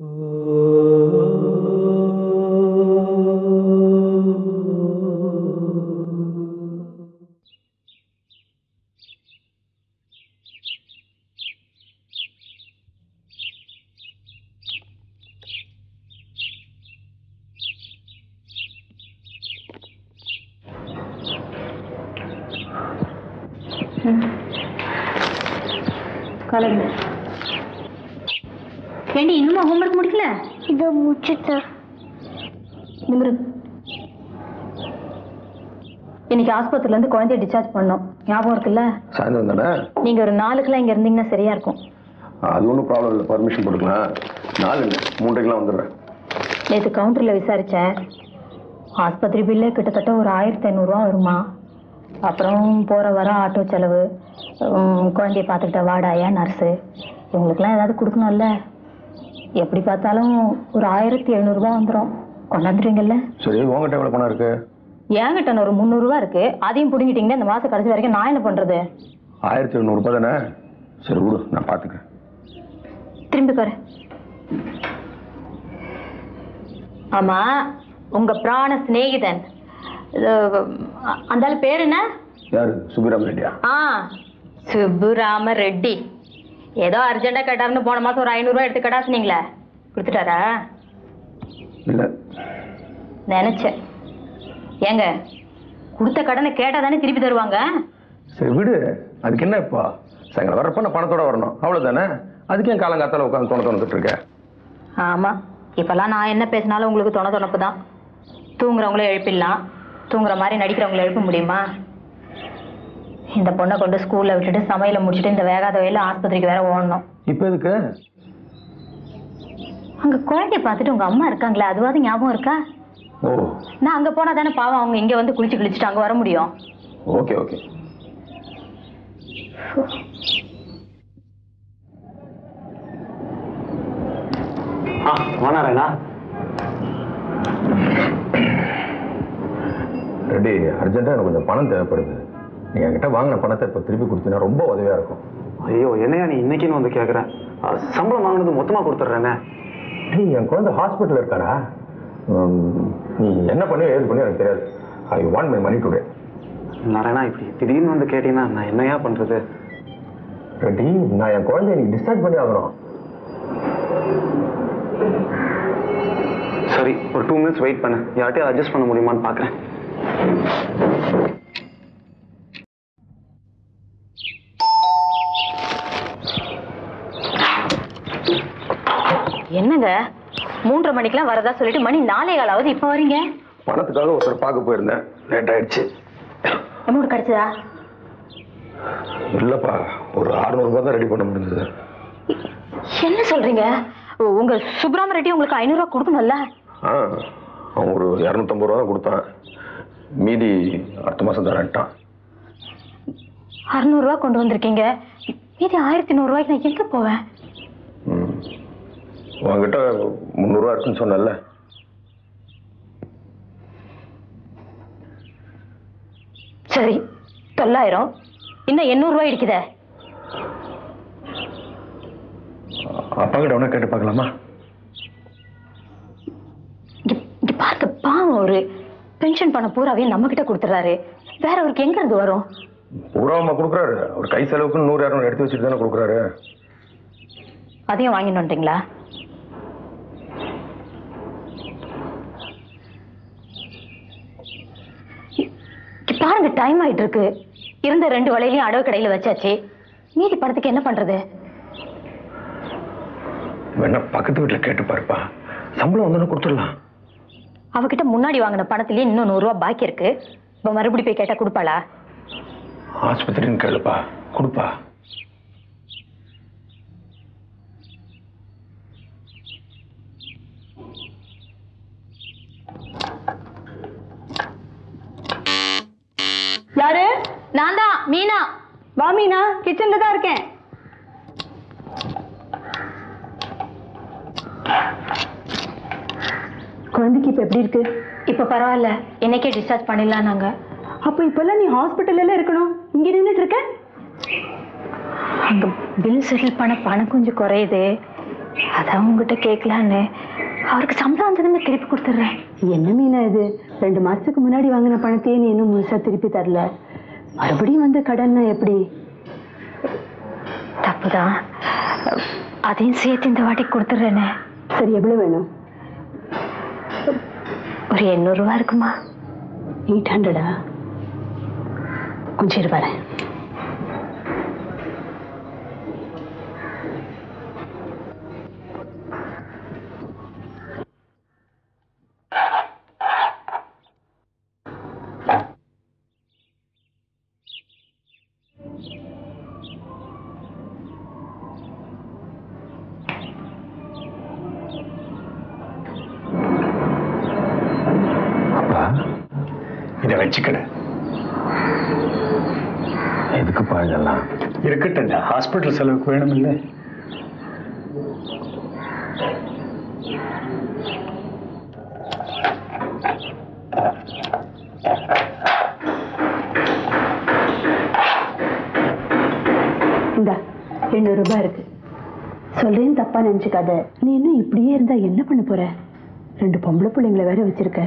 Uh, இன்னைக்கு ஆஸ்பத்திரில இருந்து குழந்தைய டிஸ்சார்ஜ் பண்ணோம். ஞாபகம் இருக்குல்ல? சாயந்தரம் தானே? நீங்க ஒரு நாளுக்குலாம் இங்க இருந்தீங்கன்னா சரியா இருக்கும். அது ஒன்றும் ப்ராப்ளம் இல்லை. பர்மிஷன் போட்டுக்கலாம் நாலு இல்லை. மூன்றைக்கெல்லாம் வந்துடுறேன். நேற்று கவுண்டர்ல விசாரிச்சேன் ஆஸ்பத்திரி பில்லே கிட்டத்தட்ட ஒரு ஆயிரத்தி ஐநூறுரூவா வருமா? அப்புறம் போற வர ஆட்டோ செலவு குழந்தைய பார்த்துக்கிட்ட வாடாயா நர்ஸு இவங்களுக்குலாம் ஏதாவது கொடுக்கணும்ல? எப்படி பார்த்தாலும் ஒரு ஆயிரத்தி எழுநூறுபா வந்துடும் கொண்டாந்துருவீங்கல்ல? சரி உங்ககிட்ட எவ்வளோ பணம் இருக்கு? ஏங்கிட்ட ஒரு முந்நூறுரூவா இருக்கு. அதையும் பிடிங்கிட்டீங்கன்னா இந்த மாசம் கடைசி வரைக்கும் நான் என்ன பண்றது? ஆயிரத்தி எழுநூறுபா தானே? சரி விடு நான் பார்த்துக்கிறேன் திரும்பி பாரு. ஆமா உங்க பிராண சிநேகிதன். அந்த பேர் என்ன? யாரு? சுப்பிராம் ரெட்டியா? ஆ சுப்புராம ரெட்டி. ஏதோ அர்ஜென்ட்டா கேட்டாருன்னு போன மாசம் ஒரு ஐநூறுரூவா எடுத்து கடாசுனீங்களே கொடுத்துட்டாரா? இல்லை. நினைச்சேன். ஏங்க கொடுத்த கடனை கேட்டா தானே திருப்பி தருவாங்க? சரி விடு. அதுக்கு என்ன இப்போ? சாயங்காலம் வரப்ப நான் பணத்தோட வரணும். அவ்வளோதானே அதுக்கு ஏன் காலங்காத்தால உட்காந்து தோண தோணுத்துட்டு இருக்க. ஆமா. இப்பெல்லாம் நான் என்ன பேசினாலும் உங்களுக்கு தொண தொணப்பு தான் தூங்குறவங்கள எழுப்பிடலாம். தூங்குற மாதிரி நடிக்கிறவங்கள எழுப்ப முடியுமா? இந்த பொண்ணை கொண்டு ஸ்கூல்ல விட்டுட்டு சமையலை முடிச்சுட்டு இந்த வேகாத வயல ஆஸ்பத்திரிக்கு வேற ஓடணும். இப்போ எதுக்கு? அங்க குழந்தைய பார்த்துட்டு உங்க அம்மா இருக்காங்களே அதுவாது ஞாபகம் இருக்கா? நான் அங்க போனா தானே பாவம் அவங்க இங்க வந்து குளிச்சு குளிச்சுட்டு அங்க வர முடியும். Okay okay. ஆ வணரேண்ணா ரெட்டி அர்ஜென்ட்டாக எனக்கு கொஞ்சம் பணம் தேவைப்படுது. நீ என்கிட்ட வாங்கின பணத்தை இப்போ திருப்பி கொடுத்தீங்கன்னா ரொம்ப உதவியாக இருக்கும். ஐயோ என்னையா நீ இன்னைக்குன்னு வந்து கேட்குறேன் சம்பளம் வாங்கினது மொத்தமாக கொடுத்துட்றேனே. டேய் என் குழந்தை இருக்காடா? உம், நீ என்ன பண்ணியோ ஏது பண்ணியோ எனக்கு தெரியாது. I want my money today Narayana இப்படி திடீர்னு வந்து கேட்டீங்கன்னா நான் என்னையா பண்ணுறது ரெட்டி நான் என் குழந்தைய நீ டிஸ்சார்ஜ் பண்ணி ஆகணும். சரி ஒரு டூ மினிட்ஸ் வெயிட் பண்ணு. யார்ட்டையும் அட்ஜஸ்ட் பண்ண முடியுமான்னு பார்க்குறேன் என்னங்க? மூன்றரை மணிக்கெல்லாம் வரதா சொல்லிட்டு மணி நாலே காலாவது இப்ப வரீங்க? பணத்துக்காக ஒருத்தர் பார்க்க போயிருந்தேன். லேட் ஆயிடுச்சு அமௌண்ட் கிடைச்சதா? இல்லைப்பா ஒரு அறுநூறுபா தான் ரெடி பண்ண முடிஞ்சது. என்ன சொல்றீங்க? உங்க சுப்ராம ரெட்டி உங்களுக்கு ஐநூறு ரூபாய் கொடுக்கணும்ல? ஆ அவன் ஒரு இரநூத்தம்பது ரூபா தான் கொடுத்தான். மீதி அடுத்த மாதம் தரேன்ட்டான். அறுநூறு ரூபாய் கொண்டு வந்திருக்கீங்க. மீதி ஆயிரத்தி நூறு ரூபாய்க்கு நான் எங்க போவேன்? உங்ககிட்ட முந்நூறுரூவா இருக்குன்னு சொன்னல சரி தொள்ளாயிரம். இன்னும் எண்ணூறு ரூபாய் இருக்குதே அப்பா கிட்ட வேணா கேட்டு பார்க்கலாமா? இங்க பாருங்க பாவம் ஒரு பென்ஷன் பணம் பூராவையும் நம்ம கிட்ட கொடுத்துறாரு. வேற அவருக்கு எங்க இருந்து வரும்? பூராவமா கொடுக்குறாரு. அவர் கை செலவுக்கு நூறு இரநூறு எடுத்து வச்சுட்டு தானே கொடுக்குறாரு. அதையும் வாங்கிட்டு வந்துட்டீங்களா இங்க பாருங்க டைம் ஆயிட்டு இருக்கு இருந்த ரெண்டு வலையிலையும் அடவு கடையில வச்சாச்சு. மீதி பணத்துக்கு என்ன பண்றது? வேணா பக்கத்து வீட்டில் கேட்டு பாருப்பா. சம்பளம் வந்தோன்னு கொடுத்துடலாம். அவகிட்ட முன்னாடி வாங்கின பணத்திலேயே இன்னும் நூறு ரூபாய் பாக்கி இருக்கு. இப்ப மறுபடியும் போய் கேட்டா கொடுப்பாளா? ஆஸ்பத்திரின்னு கேளுப்பா. கொடுப்பா. யாரு? நான் தான் மீனா. வா மீனா. கிச்சன்ல தான் இருக்கேன். குழந்தைக்கு இப்ப எப்படி இருக்கு? இப்ப பரவாயில்ல. இன்னைக்கே டிஸ்சார்ஜ் பண்ணிடலாம் நாங்க. அப்ப இப்பெல்லாம் நீ ஹாஸ்பிட்டல்ல இருக்கணும். இங்க நின்னுட்டு இருக்க. அங்க பில் செட்டில் பண்ண பணம் கொஞ்சம் குறையுது. அதான் உங்ககிட்ட கேட்கலான்னு. அவருக்கு சம்பளம் வந்ததுமே திருப்பி கொடுத்துட்றேன். என்ன மீனா இது? ரெண்டு மாசத்துக்கு முன்னாடி வாங்கின பணத்தையே நீ இன்னும் முழுசா திருப்பி தரல. மறுபடியும் வந்து கடன்னா எப்படி? தப்புதான். அதையும் சேர்த்து இந்த வாட்டி கொடுத்துட்றேனே. சரி எவ்வளவு வேணும்? ஒரு எண்ணூறுரூவா இருக்குமா? எயிட் ஹண்ட்ரடா? கொஞ்சம் இரு வரேன் அப்பா இதை வச்சுக்கட எதுக்குப்பா இதெல்லாம் இருக்கட்டுங்க ஹாஸ்பிட்டல் செலவுக்கு வேணும் இல்லை இந்தா எண்ணூறு ரூபாய் இருக்கு. சொல்றேன் தப்பா நினைச்சுக்காத. நீ இன்னும் இப்படியே இருந்தா என்ன பண்ண போற? ரெண்டு பொம்பளை பிள்ளைங்களை வேற வச்சிருக்க.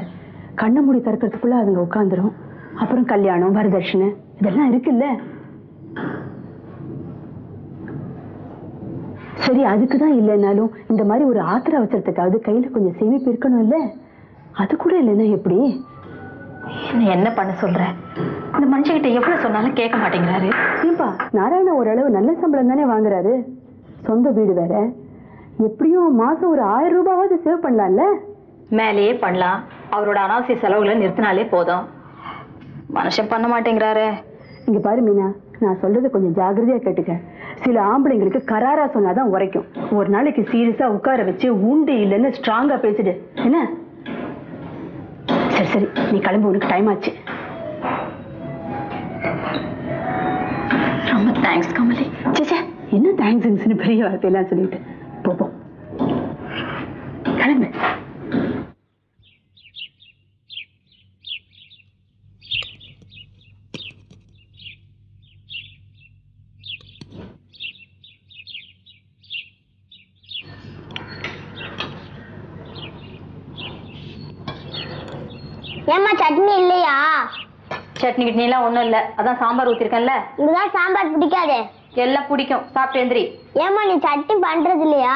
கண்ணை மூடி திறக்கிறதுக்குள்ள அதுங்க உட்காந்துரும். அப்புறம் கல்யாணம் வரதட்சணை இதெல்லாம் இருக்குல்ல? சரி அதுக்கு தான் இல்லைனாலும் இந்த மாதிரி ஒரு ஆத்திர அவசரத்துக்காவது கையில கொஞ்சம் சேமிப்பு இருக்கணும்ல? அது கூட இல்லைன்னா எப்படி? என்ன என்ன பண்ண சொல்ற? இந்த மனுஷகிட்ட எவ்வளவு சொன்னாலும் கேட்க மாட்டேங்கிறாரு. ஏன்பா நாராயண ஓரளவு நல்ல சம்பளம் தானே வாங்குறாரு? சொந்த வீடு வேற. எப்படியும் மாசம் ஒரு ஆயிரம் ரூபாயாவது சேவ் பண்ணலாம்ல? மேலேயே பண்ணலாம். அவரோட அனாவசிய செலவுகளை நிறுத்தினாலே போதும். மனுஷன் பண்ண மாட்டேங்கிறாரு. இங்க பாரு மீனா நான் சொல்றதை கொஞ்சம் ஜாக்கிரதையா கேட்டுக்க. சில ஆம்பளைங்களுக்கு கராரா சொன்னாதான் உரைக்கும். ஒரு நாளைக்கு சீரியஸா உட்கார வச்சு உண்டு இல்லைன்னு ஸ்ட்ராங்கா பேசிடு. என்ன? சரி சரி நீ கிளம்பு உனக்கு டைம் ஆச்சு. ரொம்ப தேங்க்ஸ் கமலி. சேச்சே என்ன தேங்க்ஸ்ன்னு பெரிய வார்த்தையெல்லாம் சொல்லிட்டு. போ போ. கிளம்பு ஏம்மா சட்னி இல்லையா சட்னி கிட்னிலாம் ஒண்ணும் இல்ல. அதான் சாம்பார் ஊத்திருக்கேன்ல. இங்கதான் சாம்பார் பிடிக்காதே. எல்லாம் பிடிக்கும். சாப்பிட்டு எந்திரி. ஏம்மா நீ சட்னி பண்றது இல்லையா?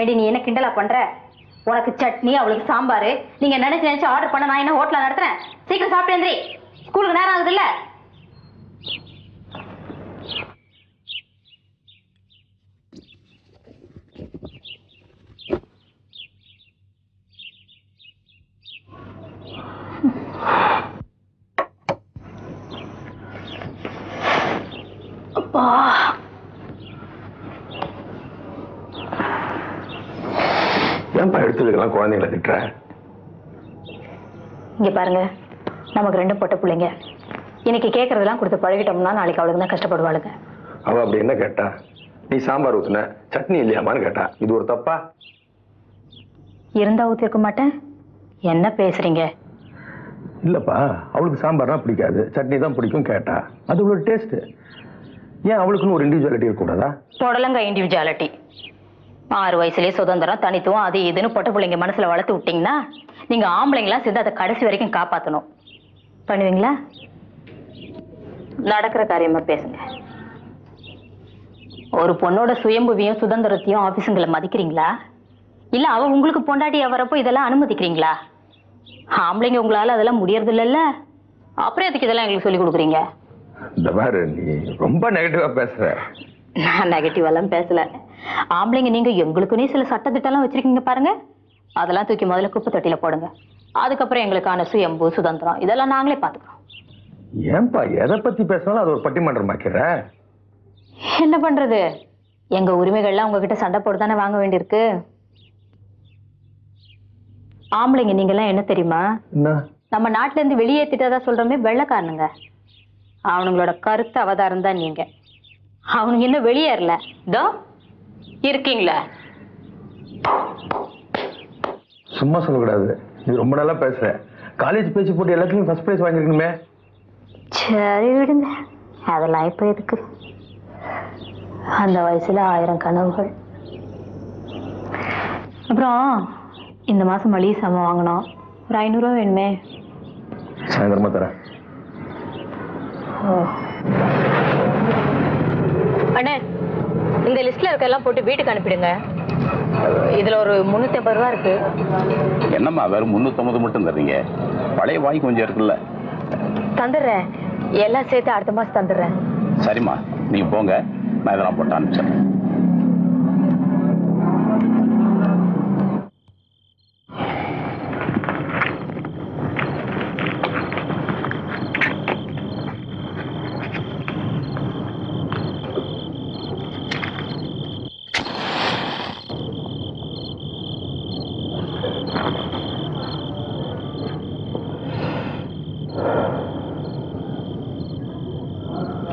ஏடி நீ என்ன கிண்டலா பண்ற? உனக்கு சட்னி அவளுக்கு சாம்பார். நீங்க நினைச்சு நினைச்சு ஆர்டர் பண்ண நான் என்ன ஹோட்டல்ல நடத்துறேன்? சீக்கிரம் சாப்பிட்டு எந்திரி. ஸ்கூலுக்கு நேரம் ஆகுது இல்ல அப்பா ஏன்பா எடுத்ததுக்கெல்லாம் குழந்தைங்களை திட்டுற. இங்க பாருங்க நமக்கு ரெண்டு பொட்ட பிள்ளைங்க. இன்னைக்கு கேட்கறதெல்லாம் கொடுத்து பழகிட்டோம்னா நாளைக்கு அவளுக்கு தான் கஷ்டப்படுவாளுங்க. அவ அப்படி என்ன கேட்டா? நீ சாம்பார் ஊத்துன சட்னி இல்லையாமான்னு கேட்டா இது ஒரு தப்பா? இருந்தா ஊத்திருக்க மாட்டேன். என்ன பேசுறீங்க? இல்லப்பா அவளுக்கு சாம்பார்னா பிடிக்காது சட்னி தான் பிடிக்கும் கேட்டா. அது ஒரு டேஸ்ட் ஏன் அவளுக்குன்னு ஒரு இண்டிவிஜுவாலிட்டி இருக்கக்கூடாதா? தொடலங்க இண்டிவிஜுவாலிட்டி ஆறு வயசுலயே சுதந்திரம் தனித்துவம் அது இதுன்னு பொட்ட பிள்ளைங்க மனசுல வளர்த்து விட்டீங்கன்னா நீங்க ஆம்பளைங்களா சேர்ந்து அதை கடைசி வரைக்கும் காப்பாத்தணும். பண்ணுவீங்களா? நடக்கிற காரியமா பேசுங்க. ஒரு பொண்ணோட சுயம்புவியும் சுதந்திரத்தையும் ஆபீஸுங்களை மதிக்கிறீங்களா? இல்ல அவ உங்களுக்கு பொண்டாட்டியா வரப்போ இதெல்லாம் அனுமதிக்கிறீங்களா? ஆம்பளைங்க உங்களால அதெல்லாம் முடியறது இல்லைல்ல அப்புறம் எதுக்கு இதெல்லாம் எங்களுக்கு சொல்லி கொடுக்குறீங்க? இந்த மாதிரி நீ ரொம்ப நெகட்டிவா பேசுற. நான் நெகட்டிவ் எல்லாம் பேசல. ஆம்பளைங்க நீங்க எங்களுக்குன்னே சில சட்டத்திட்டம்லாம் வச்சிருக்கீங்க பாருங்க. அதெல்லாம் தூக்கி முதல்ல குப்பை தொட்டியில போடுங்க. அதுக்கப்புறம் எங்களுக்கான சுயம்பு சுதந்திரம் இதெல்லாம் நாங்களே பாத்துக்கிறோம் ஏன்பா எதை பத்தி பேசினாலும் அது ஒரு பட்டிமன்றம் ஆக்கிற என்ன பண்றது? எங்க உரிமைகள்லாம் உங்ககிட்ட சண்டை போட்டு தானே வாங்க வேண்டியிருக்கு? ஆம்பளைங்க நீங்கெல்லாம் என்ன தெரியுமா? நம்ம நாட்டுல இருந்து வெளியேற்றிட்டதா சொல்றோமே வெள்ளைக்காரனுங்க. அவனுங்களோட கருத்து அவதாரம் தான் நீங்க. அவனுங்க இன்னும் வெளியேறல. இதோ இருக்கீங்களா? சும்மா சொல்லக்கூடாது. நீ ரொம்ப நல்லா பேசுற. காலேஜ் பேச்சு போட்டு எல்லாத்துலயும் ஃபர்ஸ்ட் பிரைஸ் வாங்கிருக்கணுமே சரி விடுங்க. அதெல்லாம் இப்ப எதுக்கு? அந்த வயசுல ஆயிரம் கனவுகள். அப்புறம் இந்த மாதம் மளிகை சாமான் வாங்கணும் ஒரு ஐநூறுரூவா வேணுமே. சாயந்தரமா தரேன். அண்ணே இந்த லிஸ்ட்ல இருக்க எல்லாம் போட்டு வீட்டுக்கு அனுப்பிடுங்க. இதுல ஒரு முந்நூற்றி ஐம்பது ரூபா இருக்கு. என்னம்மா வெறும் முந்நூற்றம்பது மட்டும் தர்றீங்க? பழைய வாய் கொஞ்சம் இருக்குல்ல. தந்துடுறேன். எல்லாம் சேர்த்து அடுத்த மாதம் தந்துடுறேன். சரிம்மா நீங்க போங்க. நான் இதெல்லாம் போட்டு அனுப்பிச்சிடுறேன்.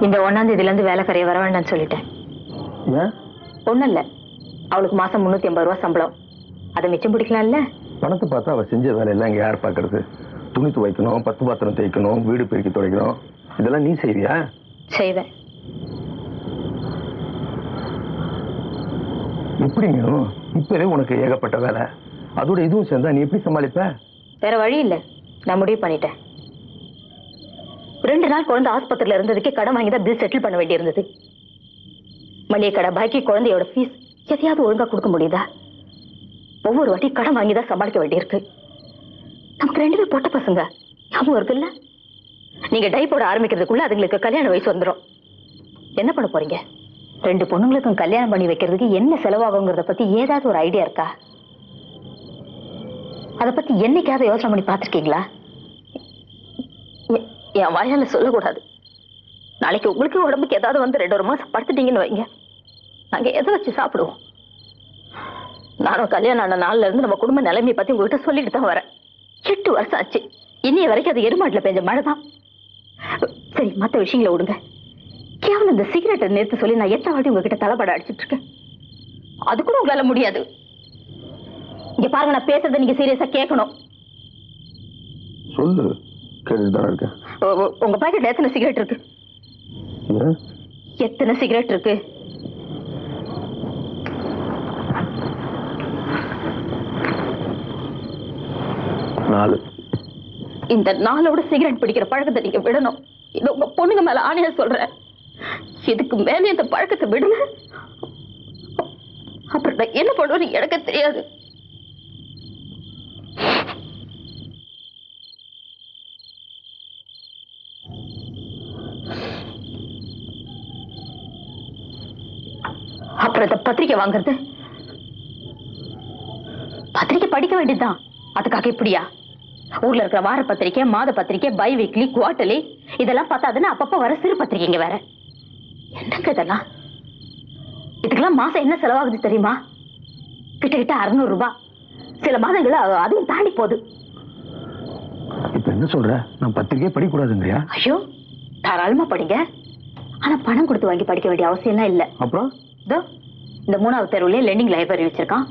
இந்த ஒன்னாம் தேதியிலேருந்து வேலைக்காரியை வர வேண்டாம்னு சொல்லிட்டேன். ஒன்றும் இல்லை. அவளுக்கு மாதம் முந்நூற்றி ஐம்பது ரூபா சம்பளம். அதை மிச்சம் பிடிக்கலாம்ல? பணத்தை பார்த்தா அவ செஞ்ச வேலையெல்லாம் இங்க யார் பார்க்கறது? துணி துவைக்கணும் பத்து பாத்திரம் தேய்க்கணும் வீடு பெருக்கி துடைக்கணும். இதெல்லாம் நீ செய்வியா? செய்வேன். எப்படிங்க? இப்பவே உனக்கு ஏகப்பட்ட வேலை. அதோட இதுவும் சேர்ந்தா நீ எப்படி சமாளிப்ப? வேற வழி இல்லை. நான் முடிவு பண்ணிட்டேன். ரெண்டு நாள் குழந்தை ஆஸ்பத்திரியில இருந்ததுக்கே கடன் வாங்கி தான் பில் செட்டில் பண்ண வேண்டியிருந்தது. மளிகை கடை பாக்கி குழந்தையோட ஃபீஸ் எதையாவது ஒழுங்கா கொடுக்க முடியுதா? ஒவ்வொரு வாட்டி கடன் வாங்கி தான் சமாளிக்க வேண்டியிருக்கு. நமக்கு ரெண்டு பேர் பொட்ட பசங்க. ஞாபகம் இருக்குல்ல? நீங்க டை போட ஆரம்பிக்கிறதுக்குள்ள அதுங்களுக்கு கல்யாண வயசு வந்துடும் என்ன பண்ண போறீங்க? ரெண்டு பொண்ணுங்களுக்கும் கல்யாணம் பண்ணி வைக்கிறதுக்கு என்ன செலவாகுங்கிறத பத்தி ஏதாவது ஒரு ஐடியா இருக்கா? அதை பத்தி என்னைக்காவது யோசனை பண்ணி பார்த்துருக்கீங்களா? என் வாயால சொல்லக்கூடாது. நாளைக்கு உங்களுக்கு உடம்புக்கு ஏதாவது வந்து ரெண்டு ஒரு மாசம் படுத்துட்டீங்கன்னு வைங்க. நாங்க எதை வச்சு சாப்பிடுவோம்? நானும் கல்யாணம் ஆன நாள்ல இருந்து நம்ம குடும்ப நிலைமையை பத்தி உங்ககிட்ட சொல்லிட்டு தான் வரேன். எட்டு வருஷம் ஆச்சு. இன்னைய வரைக்கும் அது எருமாட்டில் பெஞ்ச மழை தான் சரி மற்ற விஷயங்களை விடுங்க. கேவலம் இந்த சிகரெட்டை நிறுத்த சொல்லி நான் எத்தனை வாட்டி உங்ககிட்ட தலைப்பட அடிச்சிட்டு இருக்கேன்? அது கூட உங்களால முடியாது. இங்க பாருங்க நான் பேசுறதை நீங்க சீரியஸா கேட்கணும். சொல்லு. கேட்டுட்டு இருக்கேன். உங்க பாக்கெட்ல எத்தனை சிகரெட் இருக்கு? எத்தனை சிகரெட் இருக்கு? நாலு. இந்த நாளோட சிகரெட் பிடிக்கிற பழக்கத்தை நீங்க விடணும். இது உங்க பொண்ணுங்க மேல ஆணையா சொல்றேன். இதுக்கு மேல இந்த பழக்கத்தை விடுங்க. அப்புறம் என்ன பண்ணுவேன்னு எனக்கு தெரியாது அப்புறம் இந்த பத்திரிக்கை வாங்குறது? பத்திரிக்கை படிக்க வேண்டியதுதான். அதுக்காக இப்படியா? ஊர்ல இருக்கிற வார பத்திரிக்கை மாத பத்திரிக்கை பை வீக்லி குவார்டர்லி இதெல்லாம் பார்த்தாதுன்னு அப்பப்ப வர சிறு பத்திரிக்கைங்க வேற. என்னங்க இதெல்லாம்? இதுக்கெல்லாம் மாசம் என்ன செலவாகுது தெரியுமா? கிட்ட கிட்ட அறுநூறு ரூபாய் சில மாதங்கள் அதையும் தாண்டி போகுது. இப்ப என்ன சொல்ற? நான் பத்திரிக்கையே படிக்கூடாதுங்கறியா ஐயோ தாராளமா படிங்க. ஆனா பணம் கொடுத்து வாங்கி படிக்க வேண்டிய அவசியம் எல்லாம் இல்ல. அப்புறம்? இந்த மூணாவது தெருவுலயே லெண்டிங் லைப்ரரி வச்சிருக்கான்.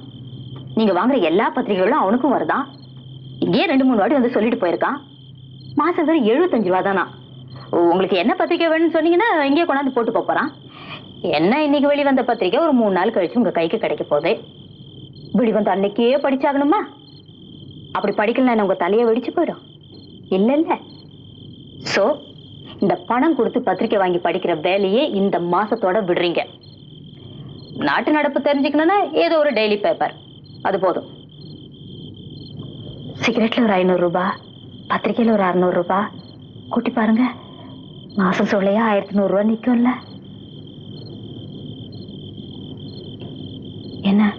நீங்க வாங்குற எல்லா பத்திரிகைகளும் அவனுக்கும் வருதான் இங்கேயே ரெண்டு மூணு வாட்டி வந்து சொல்லிட்டு போயிருக்கான். மாசம் வெறும் எழுபத்தஞ்சு ரூபா தானா? உங்களுக்கு என்ன பத்திரிக்கை வேணும்னு சொன்னீங்கன்னா இங்கேயே கொண்டாந்து போட்டு போகிறான் போறான். என்ன இன்னைக்கு வெளி வந்த பத்திரிக்கை? ஒரு மூணு நாள் கழிச்சு உங்க கைக்கு கிடைக்க போகுது. வெளி வந்து அன்னைக்கே படிச்சாகணுமா? அப்படி படிக்கலன்னா உங்க தலையை வெடிச்சு போயிடும்? இல்ல இல்ல. சோ இந்த பணம் கொடுத்து பத்திரிக்கை வாங்கி படிக்கிற வேலையே இந்த மாசத்தோட விடுறீங்க. நாட்டு நடப்பு தெரிஞ்சுக்கணும்னா ஏதோ ஒரு டெய்லி பேப்பர் அது போதும். சிகரெட்ல ஒரு ஐநூறு ரூபாய் பத்திரிக்கையில ஒரு அறுநூறு ரூபாய் கூட்டி பாருங்க. மாசம் சொல்லையா ஆயிரத்தி நூறு ரூபாய் நிக்கும்ல. என்ன?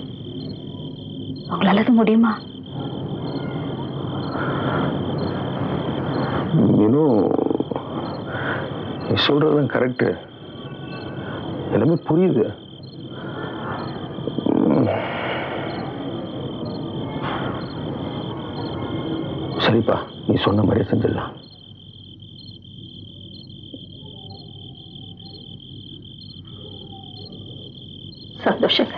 உங்களால அது முடியுமா? இன்னும் நீ சொல்றதுதான் கரெக்டு எல்லாமே புரியுது. சரிப்பா நீ சொன்ன மாதிரியே செஞ்சிடலாம். சந்தோஷங்க.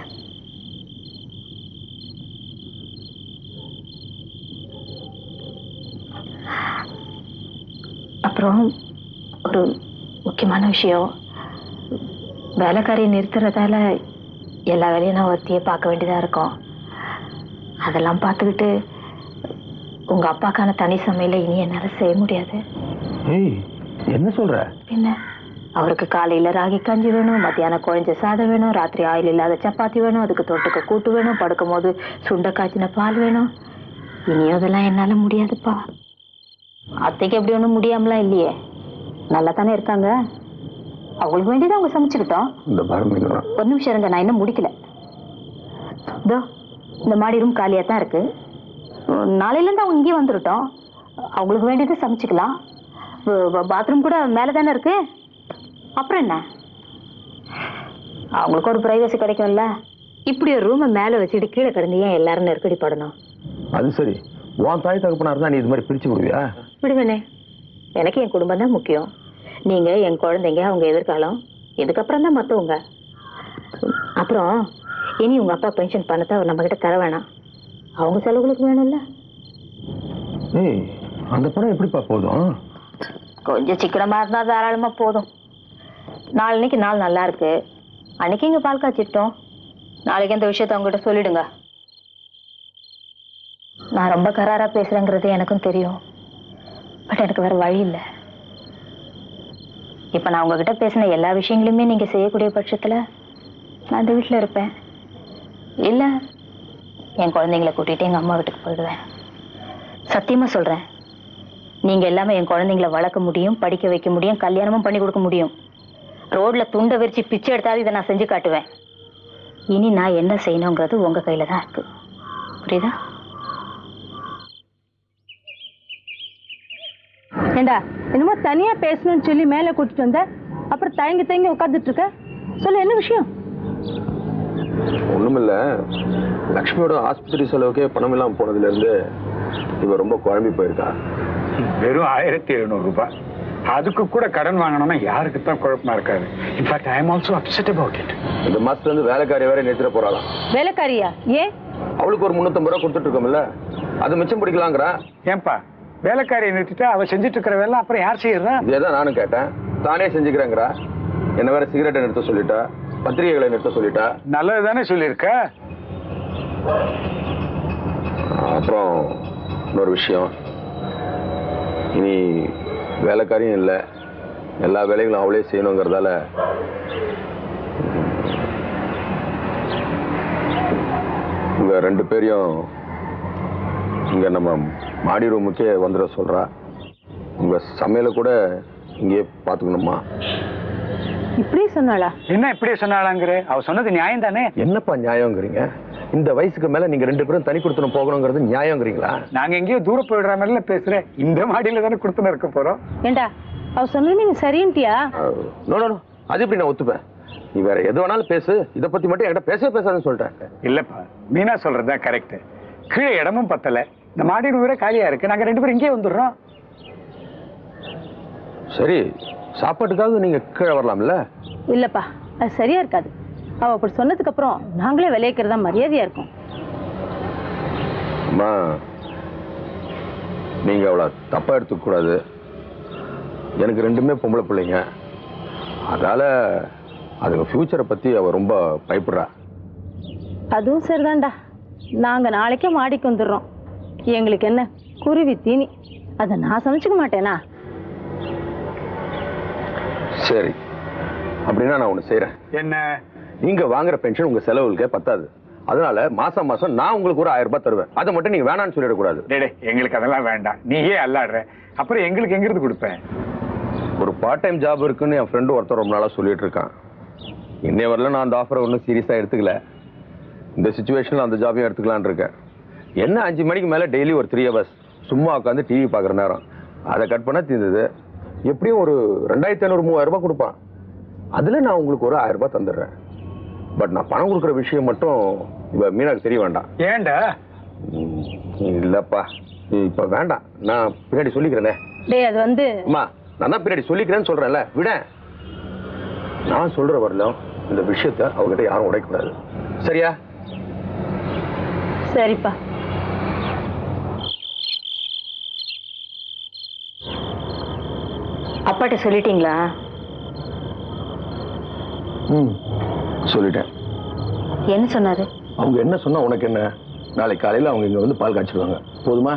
அப்புறம் ஒரு முக்கியமான விஷயம். வேலைக்காரியை நிறுத்துறதால எல்லா வேலையும் நான் ஒருத்தியே பார்க்க வேண்டியதா இருக்கும். அதெல்லாம் பார்த்துக்கிட்டு உங்க அப்பாக்கான தனி சமையலை இனி என்னால செய்ய முடியாது. ஏய் என்ன சொல்ற? பின்ன? அவருக்கு காலையில ராகி கஞ்சி வேணும் மத்தியானம் குழஞ்ச சாதம் வேணும் ராத்திரி ஆயில் இல்லாத சப்பாத்தி வேணும் அதுக்கு தொட்டுக்க கூட்டு வேணும் படுக்கும் போது சுண்ட காய்ச்சின பால் வேணும். இனியும் அதெல்லாம் என்னால முடியாதுப்பா. அத்தைக்கு எப்படி ஒன்றும் முடியாமலாம் இல்லையே. நல்லா தானே இருக்காங்க? அவங்களுக்கு வேண்டியதை அவங்க சமைச்சுக்கிட்டோம் இந்த பாருங்க ஒரு நிமிஷம் இருங்க நான் இன்னும் முடிக்கல. இதோ இந்த மாடி ரூம் காலியாக தான் இருக்கு. நாளையிலேருந்து அவங்க இங்கேயே வந்துருட்டோம் அவங்களுக்கு வேண்டியதை சமைச்சுக்கலாம். பாத்ரூம் கூட மேலே தானே இருக்கு? அப்புறம் என்ன? அவங்களுக்கு ஒரு ப்ரைவசி கிடைக்கும்ல. இப்படி ஒரு ரூமை மேலே வச்சுட்டு கீழே கிடந்து ஏன் எல்லாரும் நெருக்கடி படணும்? அது சரி. உன் தாய் தகப்பனா இருந்தா நீ இது மாதிரி பிரிச்சு விடுவியா விடுவேனே. எனக்கு என் குடும்பம் தான் முக்கியம். நீங்க என் குழந்தைங்க அவங்க எதிர்காலம் இதுக்கப்புறம் தான் மற்றவங்க அப்புறம் இனி உங்க அப்பா பென்ஷன் பணத்தை அவர் நம்ம கிட்ட தர வேணாம். அவங்க செலவுகளுக்கு வேணும்ல? ஏய் அந்த படம் எப்படிப்பா போதும்? கொஞ்சம் சிக்கனமா இருந்தா தாராளமா போதும். நாளைக்கு நாள் நல்லா இருக்கு. அன்னைக்கு இங்க பால் காய்ச்சிட்டோம். நாளைக்கு அந்த விஷயத்த அவங்ககிட்ட சொல்லிடுங்க. நான் ரொம்ப கராரா பேசுறேங்கிறது எனக்கும் தெரியும். பட் எனக்கு வேற வழி இல்லை. இப்ப நான் உங்ககிட்ட பேசின எல்லா விஷயங்களுமே நீங்க செய்யக்கூடிய பட்சத்துல நான் இந்த வீட்டுல இருப்பேன். இல்ல என் குழந்தைங்களை கூட்டிட்டு எங்க அம்மா வீட்டுக்கு போயிடுவேன். சத்தியமா சொல்றேன். நீங்க எல்லாமே என் குழந்தைங்களை வளர்க்க முடியும் படிக்க வைக்க முடியும் கல்யாணமும் பண்ணி கொடுக்க முடியும். ரோட்ல துண்டை விரிச்சு பிச்சை எடுத்தாலும் இதை நான் செஞ்சு காட்டுவேன். இனி நான் என்ன செய்யணுங்கிறது உங்க கையில தான் இருக்கு. புரியுதா? ஏண்டா? என்னமோ தனியா பேசணும்னு சொல்லி மேலே கூட்டிட்டு வந்த? அப்புறம் தயங்கி தயங்கி உட்காந்துட்டு இருக்க? சொல்லு என்ன விஷயம்? ஒண்ணுமில்ல. லக்ஷ்மியோட ஆஸ்பத்திரி செலவுக்கே பணம் இல்லாம போனதுல இருந்து இவ ரொம்ப குழம்பி போயிருக்கா. வெறும் ஆயிரத்தி எழுநூறு ரூபாய். அதுக்கு கூட கடன் வாங்கணும்னா யாருக்கு தான் குழப்பமா இருக்காது in fact I am also upset about it இந்த மாசத்துல இருந்து வேலைக்காரி வேற நிறுத்திட போறாளாம் வேலைக்காரியா? ஏன்? அவளுக்கு ஒரு முன்னூத்தம்பது ரூபா கொடுத்துட்டு இருக்கோம்ல. அது மிச்சம் பிடிக்கலாங்கிறா. ஏன்பா? வேலைக்காரியை நிறுத்திட்டா அவ செஞ்சுட்டு இருக்கிற வேலை அப்புறம் யார் செய்யறதா இதே தான் நானும் கேட்டேன். தானே செஞ்சுக்கிறேங்கிறா. என்ன வேற சிகரெட்டை நிறுத்த சொல்லிட்டா? பத்திரிகைகளை நிறுத்த சொல்லிட்டா? நல்லது தானே சொல்லியிருக்க. அப்புறம் இன்னொரு விஷயம். இனி வேலைக்காரியும் இல்லை. எல்லா வேலைகளும் அவளே செய்யணுங்கிறதால உங்க ரெண்டு பேரையும் இங்க நம்ம மாடி ரூமுக்கே வந்துட சொல்றா. உங்க சமையலை கூட இங்கேயே பார்த்துக்கணுமா? இப்படி சொன்னாளா? என்ன இப்படியே சொன்னாலாங்கிற அவ சொன்னது நியாயம் தானே என்னப்பா நியாயங்கிறீங்க? இந்த வயசுக்கு மேல நீங்க ரெண்டு பேரும் தனி கொடுத்துன்னு போகணுங்கிறது நியாயங்கிறீங்களா? நாங்க எங்கேயோ தூர போயிடுற மாதிரில பேசுறேன் இந்த மாடியில தானே கொடுத்துன்னு இருக்க போறோம். ஏண்டா அவ சொன்னது நீ சரின்ட்டியா? நோ நோ அது எப்படி நான் ஒத்துப்பேன்? நீ வேற எது வேணாலும் பேசு. இதை பத்தி மட்டும் என்கிட்ட பேசவே பேசாதுன்னு சொல்லிட்டேன் இல்லப்பா மீனா சொல்றதுதான் கரெக்ட் கீழே இடமும் பத்தல. இந்த மாடி வேற காலியா இருக்கு. நாங்க ரெண்டு பேரும் இங்கேயே வந்துடுறோம். சரி சாப்பாட்டுக்காவது நீங்க கீழே வரலாம்ல? இல்லப்பா அது சரியா இருக்காது. அவ அப்படி சொன்னதுக்கு அப்புறம் நாங்களே விளைவிக்கிறதா மரியாதையா இருக்கும். அம்மா நீங்க அவளை தப்பா எடுத்துக்க கூடாது. எனக்கு ரெண்டுமே பொம்பளை பிள்ளைங்க. அதால அதுங்க ஃபியூச்சரை பத்தி அவ ரொம்ப பயப்படுறா. அதுவும் சரிதான்டா. நாங்க நாளைக்கே மாடிக்கு வந்துடுறோம். எங்களுக்கு என்ன குருவி தீனி? அதை நான் சமைச்சுக்க மாட்டேனா? சரி. அப்படின்னா நான் ஒண்ணு செய்றேன். என்ன? நீங்க வாங்குற பென்ஷன் உங்க செலவுகளுக்கே பத்தாது. அதனால மாசம் மாசம் நான் உங்களுக்கு ஒரு ஆயிரம் ரூபாய் தருவேன். அதை மட்டும் நீங்க வேணாம்னு சொல்லிடக்கூடாது. டேடே எங்களுக்கு அதெல்லாம் வேண்டாம். நீயே அல்லாடுற. அப்புறம் எங்களுக்கு எங்கிருந்து கொடுப்பேன்? ஒரு பார்ட் டைம் ஜாப் இருக்குன்னு என் ஃப்ரெண்டு ஒருத்தர் ரொம்ப நாளா சொல்லிட்டு இருக்கான். இன்னைய வரல நான் அந்த ஆஃபரை ஒன்றும் சீரியஸா எடுத்துக்கல. இந்த சுச்சுவேஷன்ல அந்த ஜாபையும் எடுத்துக்கலாம்னு இருக்கேன். என்ன அஞ்சு மணிக்கு மேல டெய்லி ஒரு த்ரீ ஹவர்ஸ் சும்மா உட்காந்து டிவி பார்க்குற நேரம். அதை கட் பண்ண தீர்ந்தது எப்படியும் ஒரு ரெண்டாயிரத்தி ஐநூறு மூவாயிரம் ரூபாய் கொடுப்பான். அதுல நான் உங்களுக்கு ஒரு ஆயிரம் ரூபாய் தந்துடுறேன். பட் நான் பணம் கொடுக்குற விஷயம் மட்டும் இவ மீனாக்கு தெரிய வேண்டாம். ஏன்டா? ம், இல்லப்பா. இப்ப வேண்டாம். நான் பின்னாடி சொல்லிக்கிறேனே. டேய் அது வந்து அம்மா நான் தான் பின்னாடி சொல்லிக்கிறேன்னு சொல்றேன்ல. விட. நான் சொல்ற வரலும் இந்த விஷயத்த அவகிட்ட யாரும் உடைக்கக்கூடாது. சரியா? சரிப்பா. அப்பாட்ட சொல்லிட்டீங்களா? ம் சொல்லிட்டேன். என்ன சொன்னாரு? அவங்க என்ன சொன்னா உனக்கு என்ன? நாளைக்கு காலையில் அவங்க இங்கே வந்து பால் காய்ச்சிடுவாங்க. போதுமா?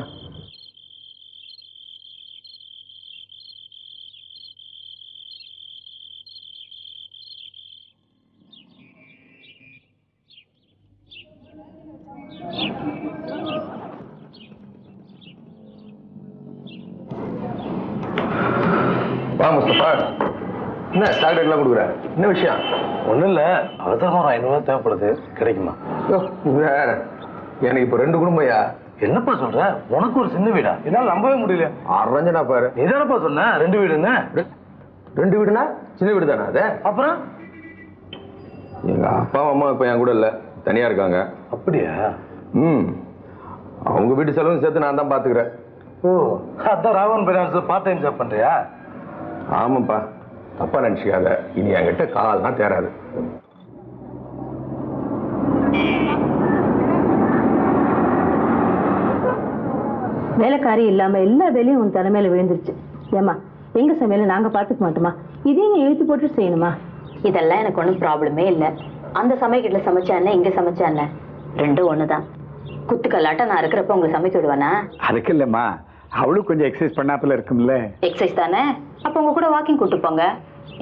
முஸ்தபா என்ன சாக்லேட்லாம் கொடுக்குற? என்ன விஷயம்? ஒன்றும் இல்லை. அவசரமாக ஒரு ஐநூறுவா தேவைப்படுது. கிடைக்குமா? வேற. எனக்கு இப்போ ரெண்டு குடும்பம்யா என்னப்பா சொல்ற? உனக்கு ஒரு சின்ன வீடா? என்னால் நம்பவே முடியல அரஞ்சனா பாரு. நீ தானப்பா சொன்ன? ரெண்டு வீடுன்னு ரெண்டு வீடுனா? சின்ன வீடு தானே அது? அப்புறம்? எங்க அப்பா அம்மா இப்போ என் கூட இல்லை. தனியா இருக்காங்க. அப்படியா? ம். அவங்க வீட்டு செலவும் சேர்த்து நான் தான் பார்த்துக்கிறேன் ஓ அதான் ராவன் பைனான்ஸ்ல பார்ட் டைம் ஜாப் பண்றியா? ஆமாப்பா. தப்பா நினச்சிக்காத. இனி என்கிட்ட கால்லாம் தேராது வேலைக்காரி இல்லாம எல்லா வேலையும் உன் தலைமையில விழுந்துருச்சு. ஏமா எங்க சமையல நாங்க பாத்துக்க மாட்டோமா? இதையும் நீ இழுத்து போட்டு செய்யணுமா? இதெல்லாம் எனக்கு ஒன்றும் ப்ராப்ளமே இல்லை. அந்த சமையக்கிட்ட சமைச்சானே இங்கே சமைச்சானே ரெண்டும் ஒன்று தான் குத்துக்கல்லாட்டம் நான் இருக்கிறப்ப உங்களுக்கு சமைச்சு விடுவேனா? அதுக்கு இல்லைம்மா. அவளும் கொஞ்சம் எக்ஸசைஸ் பண்ணாப்புல இருக்கும்ல? எக்ஸசைஸ் தானே? அப்போ உங்க கூட வாக்கிங் கூட்டு போங்க.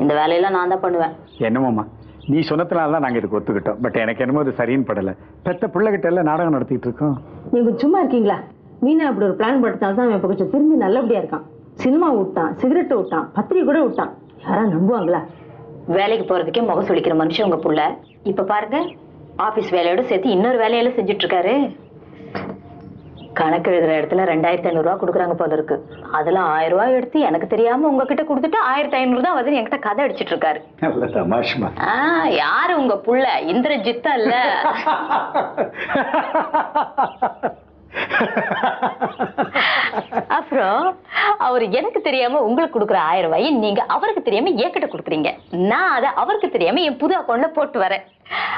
இந்த வேலையெல்லாம் நான் தான் பண்ணுவேன். என்னமோம்மா நீ சொன்னதுனால தான் நாங்கள் இதுக்கு ஒத்துக்கிட்டோம். பட் எனக்கு என்னமோ அது சரின்னு படலை. பெத்த பிள்ளைகிட்ட எல்லாம் நாடகம் நடத்திட்டு இருக்கோம். நீங்க சும்மா இருக்கீங்களா? மீனா அப்படி ஒரு பிளான் போட்டதால தான் அவன் இப்ப கொஞ்சம் திரும்பி நல்லபடியா இருக்கான். சினிமா விட்டான் சிகரெட் விட்டான் பத்திரிகை கூட விட்டான். யாரா நம்புவாங்களா? வேலைக்கு போறதுக்கே முகம் சுளிக்கிற மனுஷன் உங்க புள்ள. இப்ப பாருங்க ஆபீஸ் வேலையோட சேர்த்து இன்னொரு வேலையில செஞ்சுட்டு இருக்காரு. கணக்கு எழுதுற இடத்துல ரெண்டாயிரத்தி ஐநூறு ரூபா கொடுக்குறாங்க போல இருக்கு. அதுல ஆயிரம் ரூபாய் எடுத்து எனக்கு தெரியாம உங்ககிட்ட கொடுத்துட்டு ஆயிரத்தி ஐநூறு தான் வந்து என்கிட்ட கதை அடிச்சிட்டு இருக்காரு. யாரு உங்க புள்ள? இந்திரஜித்தா இல்ல? அப்புறம் அவர் எனக்கு தெரியாம உங்களுக்கு கொடுக்குற ஆயிரம் ரூபாயை நீங்க அவருக்கு தெரியாம என்கிட்ட கொடுக்குறீங்க. நான் அதை அவருக்கு தெரியாம என் புது அக்கௌண்ட்ல போட்டு வரேன்.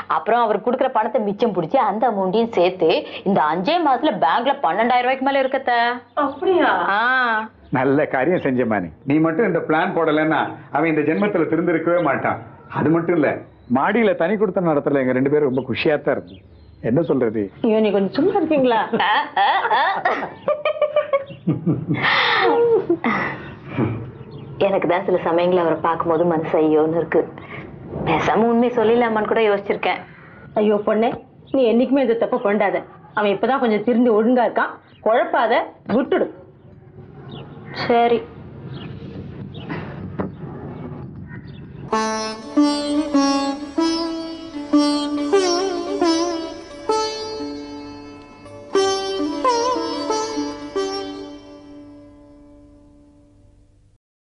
அப்புறம் அவர் கொடுக்குற பணத்தை மிச்சம் பிடிச்சி அந்த அமௌண்ட்டையும் சேர்த்து இந்த அஞ்சே மாசத்துல பேங்க்ல பன்னெண்டாயிரம் ரூபாய்க்கு மேல இருக்கத்த அப்படியா? ஆ. நல்ல காரியம் செஞ்ச நீ நீ மட்டும் இந்த பிளான் போடலைன்னா அவன் இந்த ஜென்மத்துல திருந்திருக்கவே மாட்டான். அது மட்டும் இல்ல மாடியில தனி கொடுத்த நடத்துல எங்க ரெண்டு பேரும் ரொம்ப குஷியா தான் இருக்கும் என்ன சொல்றது? ஐயோ நீ கொஞ்சம் சும்மா இருக்கீங்களா. எனக்கு தான் சில சமயங்கள் அவரை பார்க்கும்போது மனசு ஐயோன்னு இருக்கு. பேசாம உண்மை சொல்லிடலாமான்னு கூட யோசிச்சிருக்கேன். ஐயோ பொண்ணே நீ என்னைக்குமே இந்த தப்பை கொண்டாத அவன் இப்பதான் கொஞ்சம் திருந்து ஒழுங்கா இருக்கான். குழப்பாத விட்டுடும் சரி. Thank you.